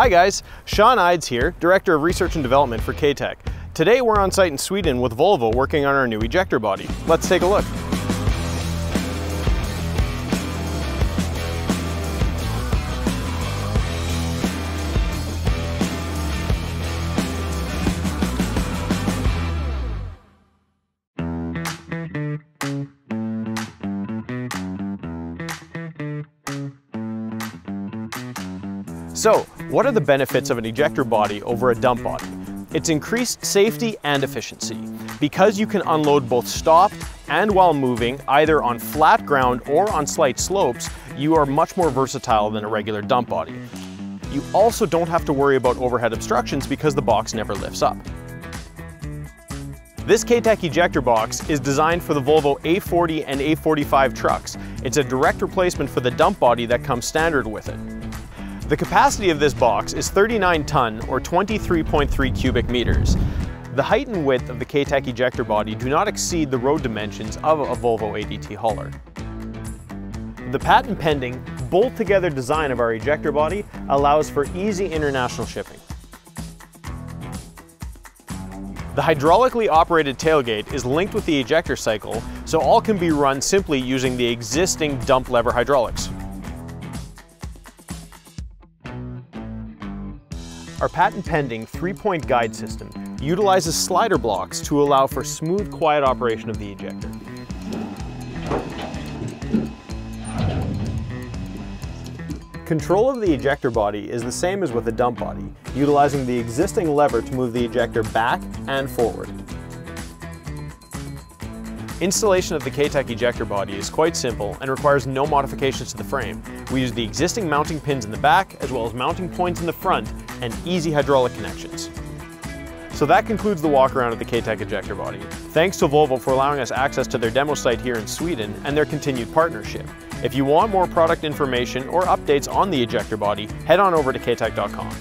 Hi guys, Shaun Eidse here, Director of Research and Development for K-Tec. Today we're on site in Sweden with Volvo working on our new ejector body. Let's take a look. So, what are the benefits of an ejector body over a dump body? It's increased safety and efficiency. Because you can unload both stopped and while moving, either on flat ground or on slight slopes, you are much more versatile than a regular dump body. You also don't have to worry about overhead obstructions because the box never lifts up. This K-Tec ejector box is designed for the Volvo A40 and A45 trucks. It's a direct replacement for the dump body that comes standard with it. The capacity of this box is 39 ton or 23.3 cubic meters. The height and width of the K-Tec ejector body do not exceed the road dimensions of a Volvo ADT hauler. The patent pending, bolt together design of our ejector body allows for easy international shipping. The hydraulically operated tailgate is linked with the ejector cycle, so all can be run simply using the existing dump lever hydraulics. Our patent pending three-point guide system utilizes slider blocks to allow for smooth, quiet operation of the ejector. Control of the ejector body is the same as with a dump body, utilizing the existing lever to move the ejector back and forward. Installation of the K-Tec ejector body is quite simple and requires no modifications to the frame. We use the existing mounting pins in the back as well as mounting points in the front and easy hydraulic connections. So that concludes the walk around of the K-Tec ejector body. Thanks to Volvo for allowing us access to their demo site here in Sweden and their continued partnership. If you want more product information or updates on the ejector body, head on over to ktec.com.